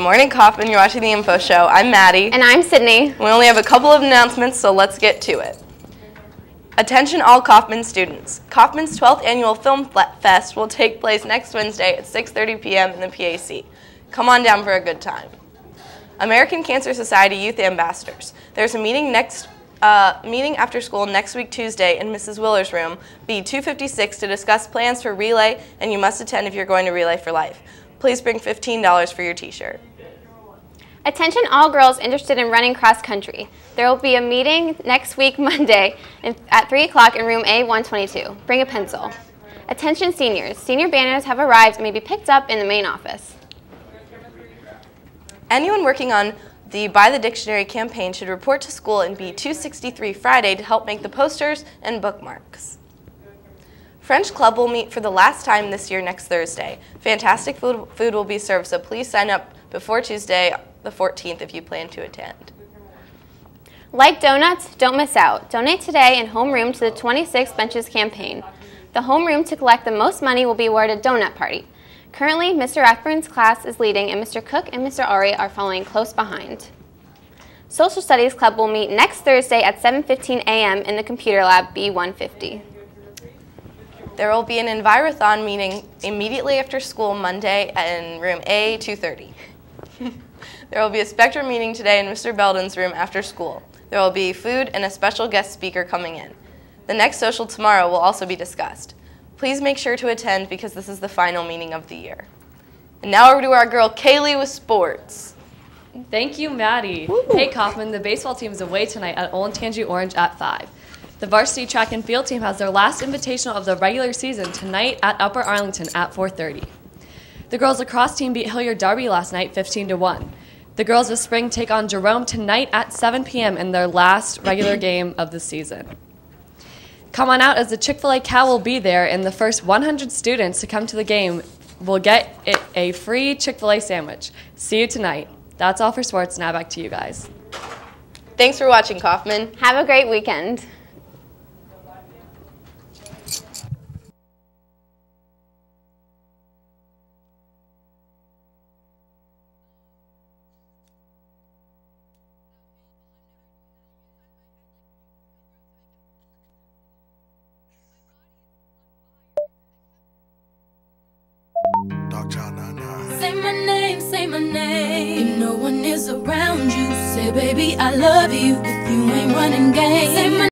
morning, Coffman. You're watching the Info Show. I'm Maddie. And I'm Sydney. We only have a couple of announcements, so let's get to it. Attention all Coffman students. Coffman's 12th annual Film Fest will take place next Wednesday at 6.30 p.m. in the PAC. Come on down for a good time. American Cancer Society Youth Ambassadors. There's a meeting next uh, meeting after school next week Tuesday in Mrs. Willer's room, B256, to discuss plans for Relay, and you must attend if you're going to Relay for Life. Please bring $15 for your t-shirt. Attention all girls interested in running cross country. There will be a meeting next week Monday at 3 o'clock in room A122. Bring a pencil. Attention seniors. Senior banners have arrived and may be picked up in the main office. Anyone working on the Buy the Dictionary campaign should report to school and be 263 Friday to help make the posters and bookmarks. French Club will meet for the last time this year next Thursday. Fantastic food, food will be served, so please sign up before Tuesday the 14th if you plan to attend. Like donuts, don't miss out. Donate today in homeroom to the 26 Benches campaign. The homeroom to collect the most money will be awarded a donut party. Currently, Mr. Rathburn's class is leading and Mr. Cook and Mr. Ari are following close behind. Social Studies Club will meet next Thursday at 7.15 a.m. in the computer lab B150. There will be an Envirothon meeting immediately after school Monday in room A230. there will be a Spectrum meeting today in Mr. Belden's room after school. There will be food and a special guest speaker coming in. The next social tomorrow will also be discussed. Please make sure to attend because this is the final meeting of the year. And now over to our girl Kaylee with sports. Thank you, Maddie. Woo. Hey, Coffman, the baseball team is away tonight at Olentangy Orange at 5. The varsity track and field team has their last invitational of the regular season tonight at Upper Arlington at 4.30. The girls lacrosse team beat Hilliard Darby last night 15 to 1. The girls of spring take on Jerome tonight at 7 p.m. in their last regular game of the season. Come on out as the Chick fil A cow will be there, and the first 100 students to come to the game will get a free Chick fil A sandwich. See you tonight. That's all for sports. Now back to you guys. Thanks for watching, Coffman. Have a great weekend. Say my name, say my name. If no one is around you, say, baby, I love you. If you ain't running game,